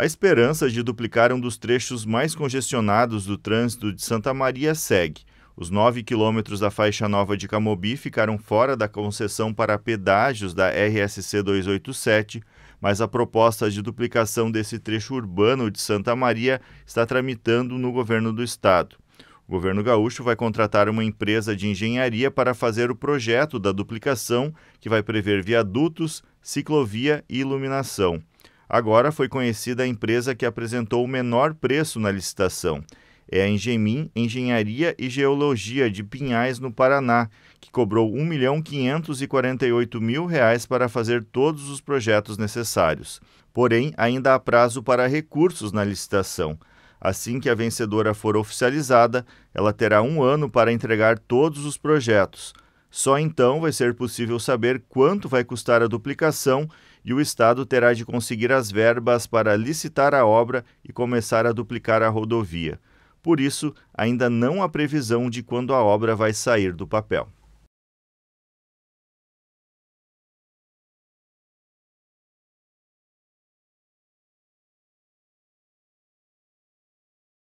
A esperança de duplicar um dos trechos mais congestionados do trânsito de Santa Maria segue. Os 9 quilômetros da faixa nova de Camobi ficaram fora da concessão para pedágios da RSC 287, mas a proposta de duplicação desse trecho urbano de Santa Maria está tramitando no governo do estado. O governo gaúcho vai contratar uma empresa de engenharia para fazer o projeto da duplicação, que vai prever viadutos, ciclovia e iluminação. Agora foi conhecida a empresa que apresentou o menor preço na licitação. É a Engemin Engenharia e Geologia de Pinhais, no Paraná, que cobrou R$ 1 milhão 548 mil reais para fazer todos os projetos necessários. Porém, ainda há prazo para recursos na licitação. Assim que a vencedora for oficializada, ela terá um ano para entregar todos os projetos. Só então vai ser possível saber quanto vai custar a duplicação e o Estado terá de conseguir as verbas para licitar a obra e começar a duplicar a rodovia. Por isso, ainda não há previsão de quando a obra vai sair do papel.